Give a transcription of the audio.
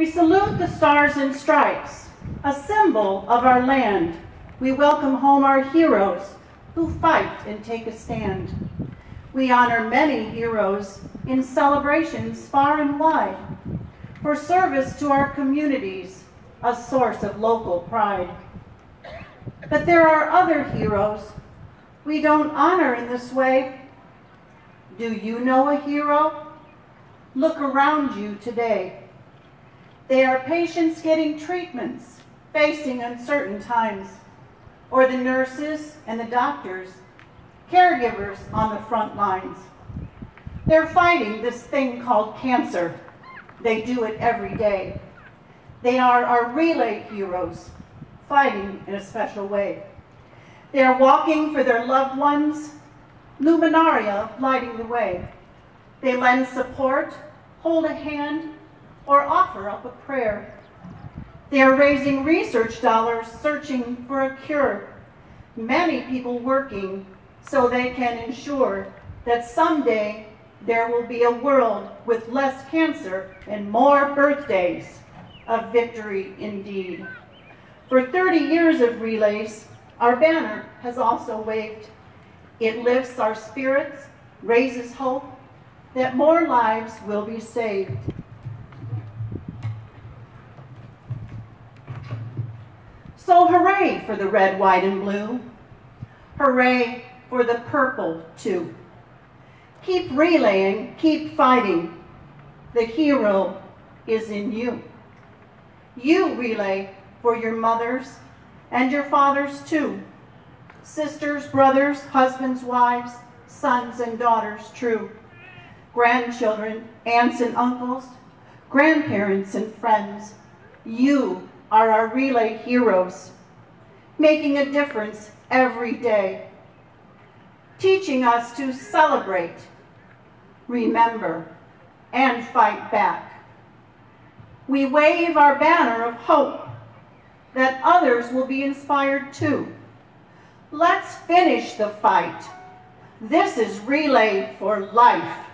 We salute the stars and stripes, a symbol of our land. We welcome home our heroes who fight and take a stand. We honor many heroes in celebrations far and wide for service to our communities, a source of local pride. But there are other heroes we don't honor in this way. Do you know a hero? Look around you today. They are patients getting treatments, facing uncertain times, or the nurses and the doctors, caregivers on the front lines. They're fighting this thing called cancer. They do it every day. They are our relay heroes, fighting in a special way. They are walking for their loved ones, luminaria lighting the way. They lend support, hold a hand, or offer up a prayer. They are raising research dollars searching for a cure. Many people working so they can ensure that someday there will be a world with less cancer and more birthdays. A victory indeed. For 30 years of relays, our banner has also waved. It lifts our spirits, raises hope that more lives will be saved. So hooray for the red, white, and blue. Hooray for the purple, too. Keep relaying, keep fighting. The hero is in you. You relay for your mothers and your fathers too. Sisters, brothers, husbands, wives, sons and daughters true. Grandchildren, aunts and uncles, grandparents and friends. You are our relay heroes, making a difference every day teaching us to celebrate, remember, and fight back. We wave our banner of hope that others will be inspired too. Let's finish the fight. This is Relay for Life.